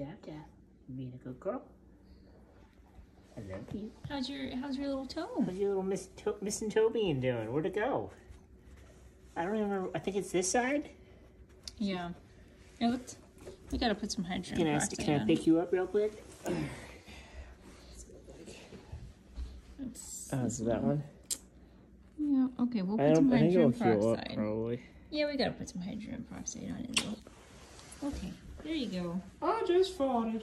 dab dab. You being a good girl. I love you. How's your How's your little toe? What's your little Miss to- Missing Toby doing? Where'd it go? I don't remember. I think it's this side. Yeah. It looked. We gotta put some hydrogen Can I peroxide can I on. pick you up real quick? It's- Oh, is it that one? Yeah. Okay. We'll put some don't. I think it'll hydrogen heal up peroxide. probably. Yeah, we gotta put some hydrogen peroxide on it. Okay. There you go. I just farted.